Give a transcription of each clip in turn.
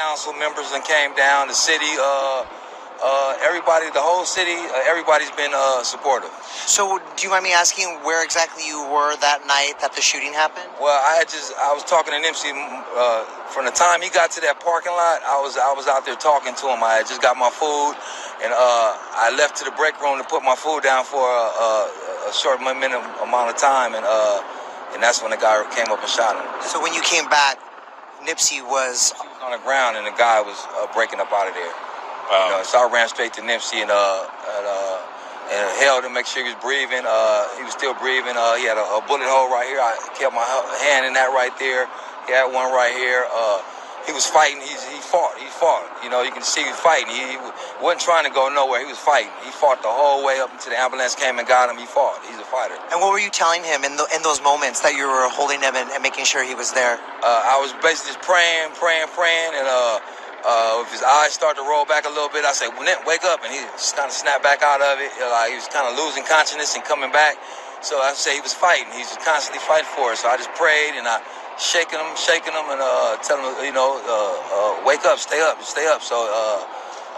council members and came down. The city, uh, uh, everybody, the whole city, uh, everybody's been uh, supportive. So, do you mind me asking where exactly you were that night that the shooting happened? Well, I had just I was talking to Nipsey uh, from the time he got to that parking lot. I was I was out there talking to him. I had just got my food, and uh, I left to the break room to put my food down for a, a, a short minute amount of time, and uh, and that's when the guy came up and shot him. So, when you came back, Nipsey was on the ground, and the guy was uh, breaking up out of there. Wow. You know, so I ran straight to Nipsey and uh and, uh, and held him, make sure he was breathing. Uh, he was still breathing. Uh, he had a, a bullet hole right here. I kept my hand in that right there. He had one right here. He was fighting. He's, he fought. He fought. You know, you can see he was fighting. He, he wasn't trying to go nowhere. He was fighting. He fought the whole way up until the ambulance came and got him. He fought. He's a fighter. And what were you telling him in, the, in those moments that you were holding him and, and making sure he was there? Uh, I was basically just praying, praying, praying, and uh, uh, if his eyes start to roll back a little bit, I say, "Nip, wake up!" And he kind of snapped back out of it. Like he was kind of losing consciousness and coming back. So I say he was fighting. He was constantly fighting for us. So I just prayed and I shaking him, shaking him, and uh, telling him, you know, uh, uh, wake up, stay up, stay up. So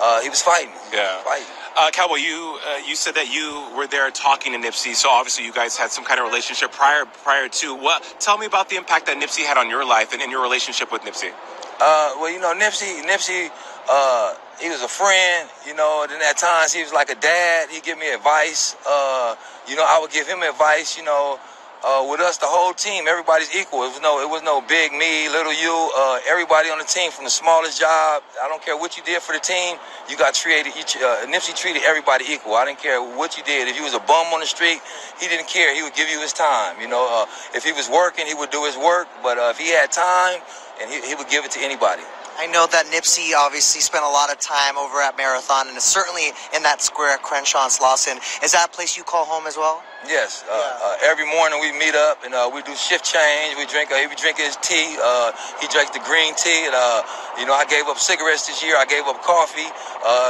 uh, he was fighting. He Yeah. was fighting. Uh, Cowboy, you uh, you said that you were there talking to Nipsey, so obviously you guys had some kind of relationship prior prior to. What? Tell me about the impact that Nipsey had on your life and in your relationship with Nipsey. Uh, well, you know, Nipsey, Nipsey, uh, he was a friend, you know, and then at times he was like a dad. He'd give me advice. Uh, you know, I would give him advice, you know. Uh, with us, the whole team, everybody's equal. It was no, it was no big me, little you. Uh, everybody on the team, from the smallest job, I don't care what you did for the team, you got treated. Each uh, Nipsey treated everybody equal. I didn't care what you did. If you was a bum on the street, he didn't care. He would give you his time. You know, uh, if he was working, he would do his work. But uh, if he had time, and he, he would give it to anybody. I know that Nipsey obviously spent a lot of time over at Marathon and certainly in that square at Crenshaw and Slauson. Is that a place you call home as well? Yes, uh, uh, every morning we meet up and uh, we do shift change. We drink. Uh, he be drinking his tea. Uh, he drinks the green tea, and uh, you know I gave up cigarettes this year. I gave up coffee,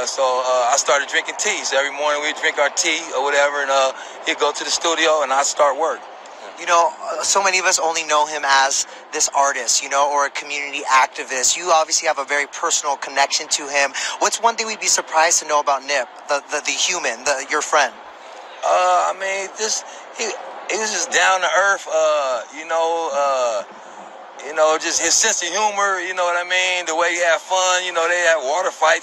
so I started drinking tea. So every morning we drink our tea or whatever, and he'd go to the studio and I start work. You know, uh, so many of us only know him as this artist, you know, or a community activist. You obviously have a very personal connection to him. What's one thing we'd be surprised to know about Nip, the the, the human, the, your friend? Uh, I mean, this he he was just down to earth. Uh, you know, uh, you know, just his sense of humor. You know what I mean? The way he had fun. You know, they had water fights.